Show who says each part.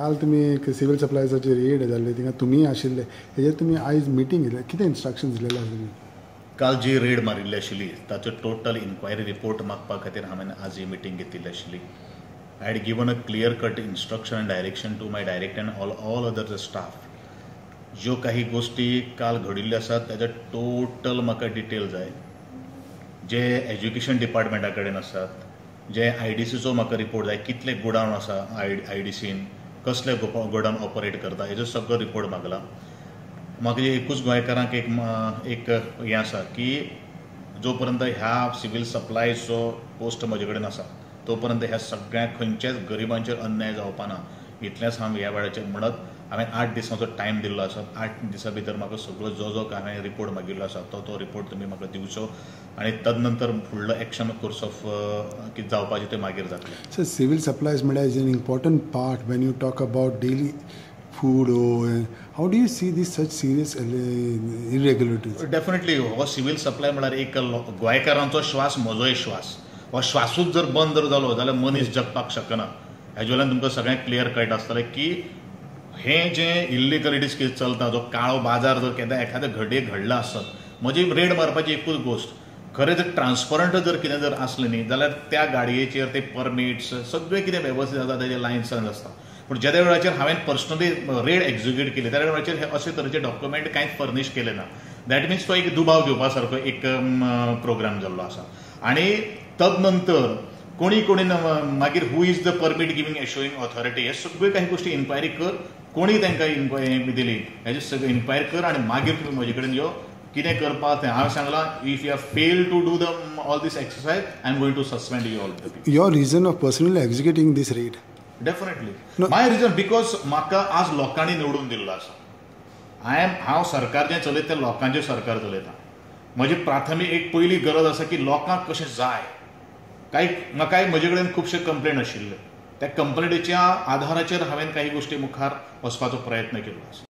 Speaker 1: काल तुमी एक सिव्हिल सप्लायजाची रेड जाल्ली तिंगा तुमी आशिल्ले. हेजेर तुमी आयज मिटींग घेतल्या. कितें इन्स्ट्रक्शन दिलेले आसले
Speaker 2: काल जी रेड मारिल्ली आशिल्ली ताचो टोटल इन्क्वायरी रिपोर्ट मागपा खातीर हांवें आज ही मिटींग घेतिल्ली आशिल्ली I had given a clear cut instruction and direction to my direct and all all other staff ज्यो काही गोष्टी काल घडिल्ल्यो आसात ताचो टोटल म्हाका डिटेल जाय. जे एज्युकेशन डिपार्टमेंटा कडेन आसात जे आय डी सीचो म्हाका रिपोर्ट जाय कितले गोडावन आसा आय आय डी सीन कसले गोडावन ऑपरेट करता हेजो सगळो रिपोर्ट मागला म्हाका एकूच गोंयकारांक एक एक हें आसा की जो पर्यंत ह्या सिवील सप्लायचो पोस्ट म्हजे कडेन आसा तो पर्यंत ह्या सगळ्या खंयच्याच गरिबांचेर अन्याय जावपाना इतलेंच हांव ह्या वेळाचेर म्हणत हांवें आठ दिसांचो टायम दिल्लो आसा आठ दिसां भितर म्हाका सगळो जो जो हांवें रिपोर्ट मागिल्लो आसा तो तो रिपोर्ट तुमी म्हाका दिवचो आनी तद फुडलो एक्शन कोर्स ऑफ कितें जावपाचें तें मागीर जातलें.
Speaker 1: सर सिव्हिल सप्लायज म्हळ्यार is an important part when you talk about daily food how do you see this such serious irregularities
Speaker 2: definitely हो सिव्हिल सप्लाय म्हळ्यार एक गोंयकारांचो श्वास म्हजोय श्वास. हो श्वासूच जर बंद जर जालो जाल्यार मनीस जगपाक शकना. हेजे वयल्यान तुमकां सगळ्यांक क्लियर कळटा आसतलें की हें जें इल्लिगलिटीज केस चलता जो काळो बाजार जर केन्ना एखादे घडये घडला आसत म्हजी रेड मारपाची एकूच गोश्ट खरें जर ट्रान्सपरंट जर कितें जर आसलें न्ही जाल्यार त्या गाडयेचेर ते परमिट्स सगळें कितें वेवस्थीत जाता तेजे लायसन्स आसता पूण ज्या वेळाचेर हांवें पर्सनली रेड एक्झिक्यूट केली त्या वेळाचेर हे अशे तरेचे डॉक्युमेंट कांयच फर्निश केले ना. दॅट मिन्स तो एक दुबाव घेवपा सारको एक प्रोग्राम जाल्लो आसा आनी तद कोणी कोणी मागीर who is the permit giving issuing authority हे सगळ्यो काही गोश्टी इन्क्वायरी कर कोणी तांकां इन्क्वायरी दिली. हेजे सगळें इन्क्वायरी कर आनी मागीर तुमी म्हजे कडेन यो. कितें करपाक तें हांवें सांगलां if you fail to do the all this exercise I am going to suspend you all
Speaker 1: your region of personally executing this rate
Speaker 2: definitely my region because म्हाका आज लोकांनी निवडून दिल्लो आसा आय एम हांव सरकार जें चलयता तें लोकांचें सरकार चलयता म्हजी प्राथमीक एक पयली गरज आसा की लोकांक कशें जाय. कांय म्हाकाय म्हजे कडेन खुबशे कंप्लेन आशिल्ले त्या कंप्लेनीच्या आधाराचेर हांवें काही गोश्टी मुखार वचपाचो प्रयत्न केलो आसा.